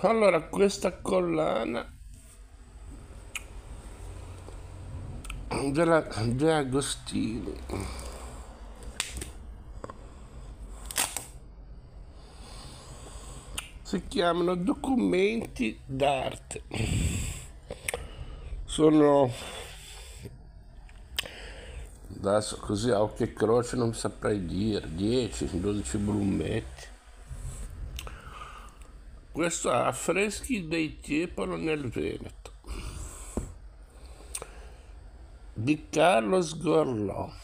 Allora, questa collana della De Agostini. Si chiamano documenti d'arte. Sono adesso così a occhio e croce non saprei dire 10 12 volumetti questo affreschi dei Tiepolo nel Veneto di Carlo Sgorlone.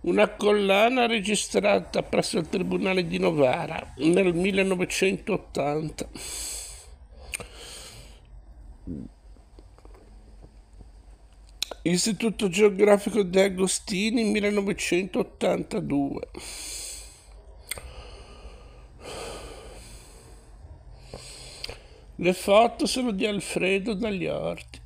Una collana registrata presso il Tribunale di Novara nel 1980 Istituto Geografico De Agostini 1982. Le foto sono di Alfredo dagli Orti.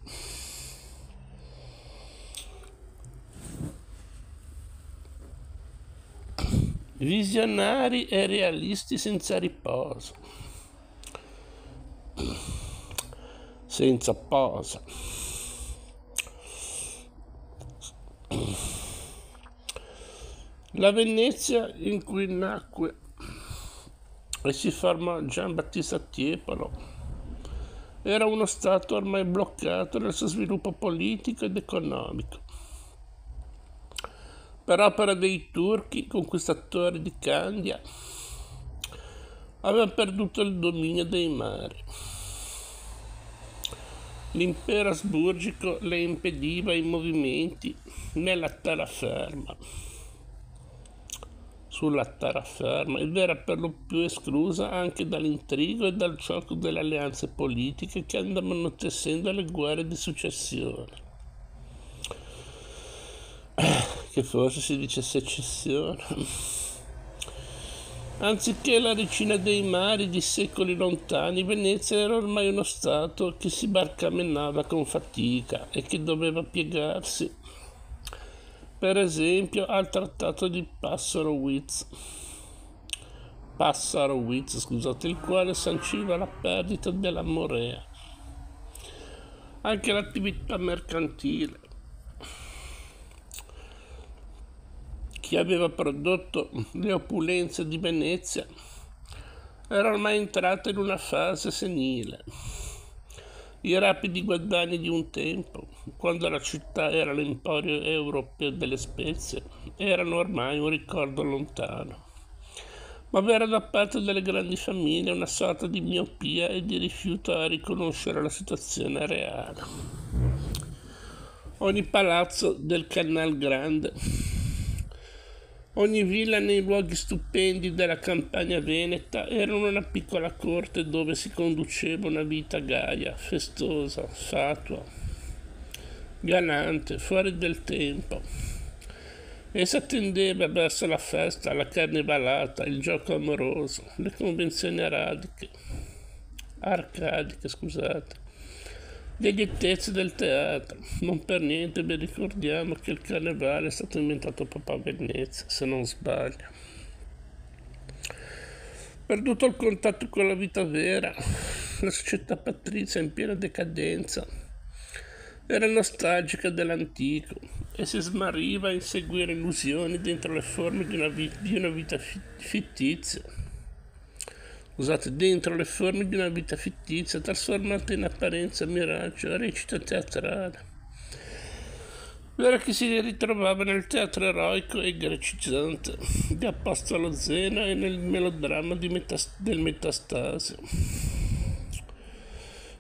Visionari e realisti senza riposo. Senza posa. La Venezia in cui nacque e si formò Gian Battista Tiepolo era uno Stato ormai bloccato nel suo sviluppo politico ed economico. Per opera dei turchi, conquistatori di Candia, aveva perduto il dominio dei mari. L'impero asburgico le impediva i movimenti nella terraferma sulla terraferma ed era per lo più esclusa anche dall'intrigo e dal gioco delle alleanze politiche che andavano tessendo le guerre di successione. Che forse si dice secessione. Anziché la regina dei mari di secoli lontani, Venezia era ormai uno stato che si barcamenava con fatica e che doveva piegarsi per esempio al trattato di Passarowitz, Passarowitz scusate, il quale sanciva la perdita della morea. Anche l'attività mercantile che aveva prodotto le opulenze di Venezia era ormai entrata in una fase senile i rapidi guadagni di un tempo, quando la città era l'emporio europeo delle spezie, erano ormai un ricordo lontano. Ma vi era da parte delle grandi famiglie una sorta di miopia e di rifiuto a riconoscere la situazione reale. Ogni palazzo del Canal Grande Ogni villa nei luoghi stupendi della campagna veneta era una piccola corte dove si conduceva una vita gaia, festosa, fatua, galante, fuori del tempo. Essa tendeva verso la festa, la carnevalata, il gioco amoroso, le convenzioni aradiche, arcadiche, scusate le liettezze del teatro. Non per niente vi ricordiamo che il carnevale è stato inventato a Venezia, se non sbaglio. Perduto il contatto con la vita vera, la società patrizia in piena decadenza era nostalgica dell'antico e si smariva a inseguire illusioni dentro le forme di una, vi- di una vita fittizia usate dentro le forme di una vita fittizia, trasformate in apparenza miraggio, recita teatrale. Era che si ritrovava nel teatro eroico e grecizzante di Apostolo Zena e nel melodramma metas- del Metastasio.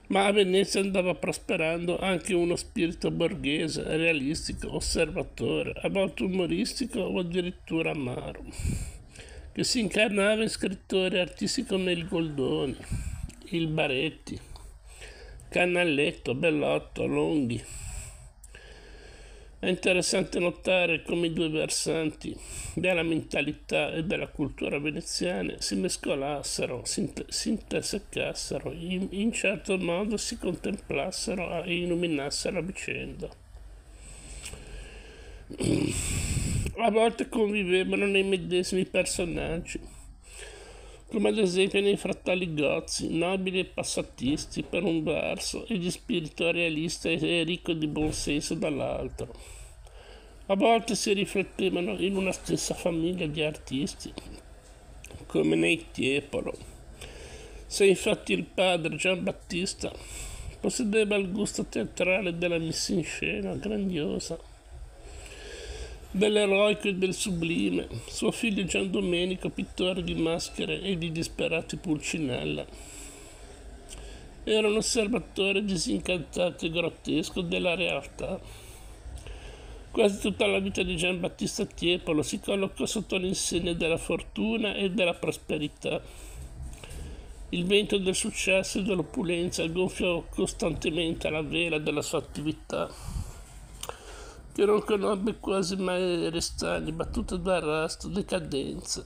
Ma a Venezia andava prosperando anche uno spirito borghese, realistico, osservatore, a volte umoristico o addirittura amaro che si incarnava in scrittori artisti come il Goldoni, il Baretti, Cannalletto, Bellotto, Longhi. È interessante notare come i due versanti della mentalità e della cultura veneziana si mescolassero, si interseccassero, in, in certo modo si contemplassero e illuminassero a vicenda. A volte convivevano nei medesimi personaggi, come ad esempio nei fratelli Gozzi, nobili e passatisti per un verso e di spirito realista e ricco di buonsenso dall'altro. A volte si riflettevano in una stessa famiglia di artisti, come nei Tiepolo. Se infatti il padre Giambattista possedeva il gusto teatrale della messa in scena grandiosa, dell'eroico e del sublime, suo figlio Gian Domenico, pittore di maschere e di disperati pulcinella. Era un osservatore disincantato e grottesco della realtà Quasi tutta la vita di Giambattista Tiepolo si collocò sotto l'insegna della fortuna e della prosperità. Il vento del successo e dell'opulenza gonfiò costantemente la vela della sua attività, che non conobbe quasi mai restagni, battute d'arresto, decadenze.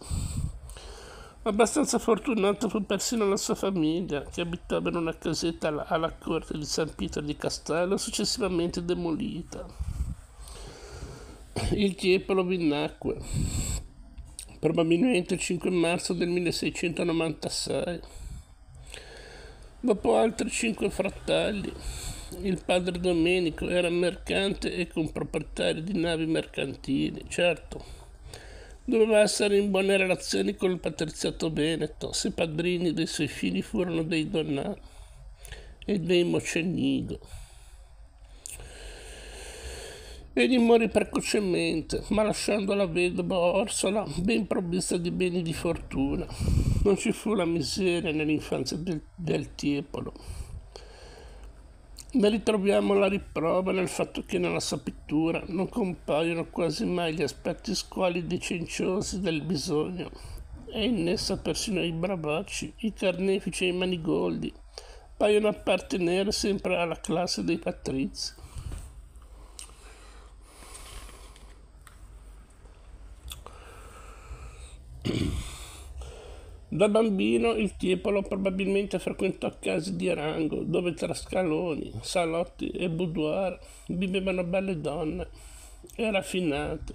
Abbastanza fortunato fu persino la sua famiglia, che abitava in una casetta alla corte di San Pietro di Castello, successivamente demolita il Tiepolo vi nacque probabilmente il 5 marzo del 1696. Dopo altri cinque fratelli, il padre Domenico era mercante e comproprietario di navi mercantili, certo. Doveva essere in buone relazioni con il patriziato veneto, se padrini dei suoi figli furono dei Donà e dei Mocenigo. Egli morì precocemente, ma lasciando la vedova Orsola ben provvista di beni di fortuna. Non ci fu la miseria nell'infanzia del, del Tiepolo. Ne ritroviamo la riprova nel fatto che nella sua pittura non compaiono quasi mai gli aspetti squalidi e cenciosi del bisogno, e in essa persino i bravacci, i carnefici e i manigoldi paiono appartenere sempre alla classe dei patrizi. Da bambino il Tiepolo probabilmente frequentò case di rango dove tra scaloni, salotti e boudoir vivevano belle donne e raffinate.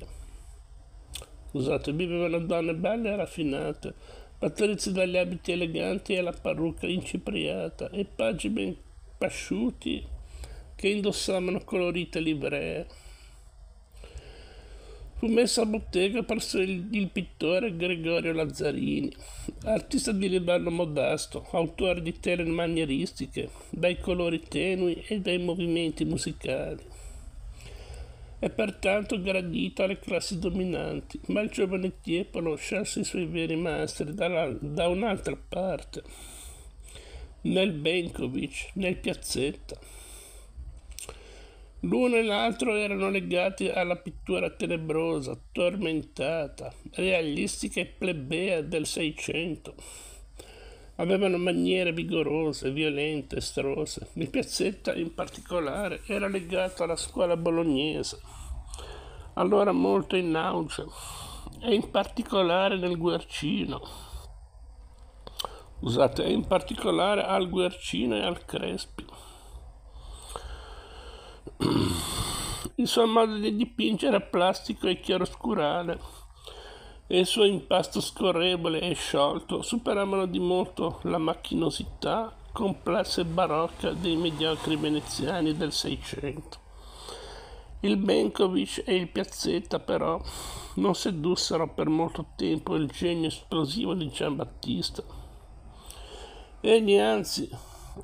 Scusate, vivevano donne belle e raffinate, patrizi dagli abiti eleganti e la parrucca incipriata e paggi ben pasciuti che indossavano colorite livree. Fu messo a bottega presso il, pittore Gregorio Lazzarini, artista di livello modesto, autore di tele manieristiche, dai colori tenui e dai movimenti musicali. È pertanto gradito alle classi dominanti, ma il giovane Tiepolo scelse i suoi veri mastri dalla, da un'altra parte, nel Benkovic, nel Piazzetta. L'uno e l'altro erano legati alla pittura tenebrosa, tormentata, realistica e plebea del Seicento. Avevano maniere vigorose, violente, estrose. Il Piazzetta, in particolare, era legato alla scuola bolognese, allora molto in auge, e in particolare nel Guercino. Scusate, in particolare al Guercino e al Crespi. Il suo modo di dipingere plastico e chiaroscurale e il suo impasto scorrevole e sciolto superavano di molto la macchinosità complessa e barocca dei mediocri veneziani del Seicento. Il Benkovic e il Piazzetta però non sedussero per molto tempo il genio esplosivo di Giambattista. Egli anzi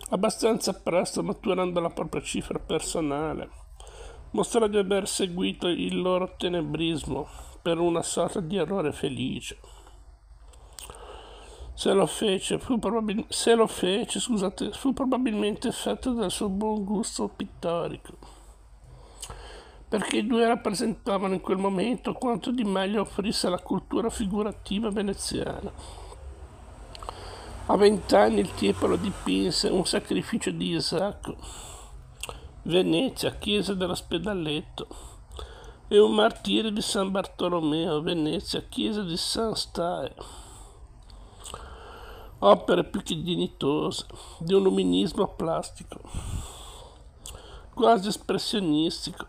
abbastanza presto maturando la propria cifra personale. Mostrò di aver seguito il loro tenebrismo per una sorta di errore felice. Se lo fece, fu, probabil- se lo fece scusate, fu probabilmente effetto del suo buon gusto pittorico, perché i due rappresentavano in quel momento quanto di meglio offrisse la cultura figurativa veneziana. A vent'anni il Tiepolo dipinse un sacrificio di Isacco, Venezia, chiesa dell'ospedalletto, e un martirio di San Bartolomeo, Venezia, chiesa di San Stae. Opere più che dignitose, di un luminismo plastico, quasi espressionistico.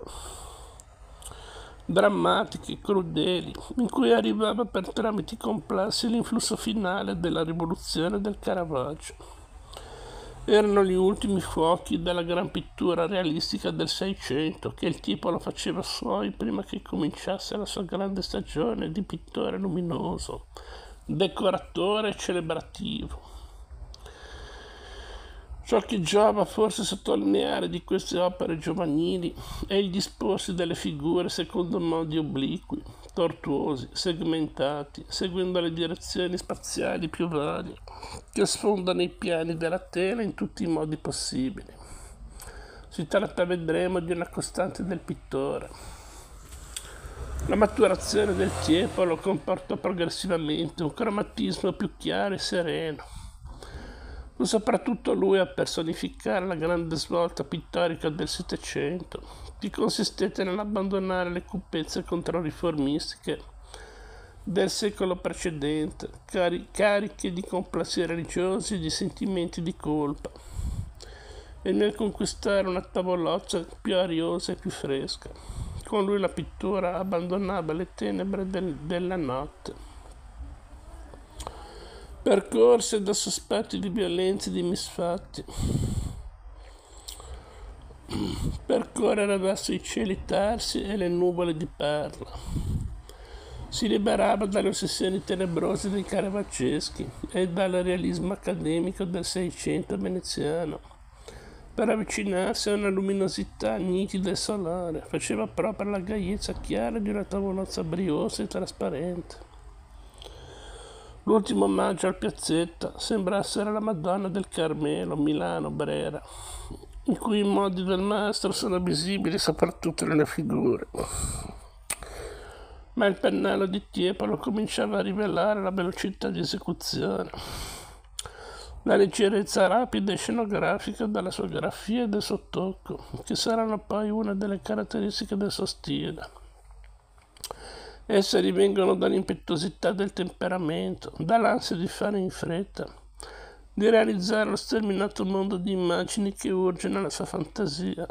Drammatiche, crudeli, in cui arrivava per tramiti complessi l'influsso finale della rivoluzione del Caravaggio. Erano gli ultimi fuochi della gran pittura realistica del Seicento, che il tipo lo faceva suoi prima che cominciasse la sua grande stagione di pittore luminoso, decoratore e celebrativo. Ciò che giova forse sottolineare di queste opere giovanili è il disporsi delle figure secondo modi obliqui, tortuosi, segmentati, seguendo le direzioni spaziali più varie, che sfondano i piani della tela in tutti i modi possibili. Si tratta, vedremo, di una costante del pittore. La maturazione del tiepolo comporta progressivamente un cromatismo più chiaro e sereno Fu soprattutto lui a personificare la grande svolta pittorica del Settecento, che consistette nell'abbandonare le cupezze controriformistiche del secolo precedente, cari- cariche di complessi religiosi e di sentimenti di colpa, e nel conquistare una tavolozza più ariosa e più fresca. Con lui la pittura abbandonava le tenebre del- della notte percorse da sospetti di violenza e di misfatti. Percorrere verso i cieli tersi e le nuvole di perla. Si liberava dalle ossessioni tenebrose dei caravaggeschi e dal realismo accademico del Seicento veneziano per avvicinarsi a una luminosità nitida e solare, faceva proprio la gaiezza chiara di una tavolozza briosa e trasparente. L'ultimo omaggio al piazzetta sembra essere la Madonna del Carmelo, Milano, Brera, in cui i modi del maestro sono visibili soprattutto nelle figure. Ma il pennello di Tiepolo cominciava a rivelare la velocità di esecuzione, la leggerezza rapida e scenografica della sua grafia e del suo tocco, che saranno poi una delle caratteristiche del suo stile. Esse rivengono dall'impetuosità del temperamento, dall'ansia di fare in fretta, di realizzare lo sterminato mondo di immagini che urge nella sua fantasia.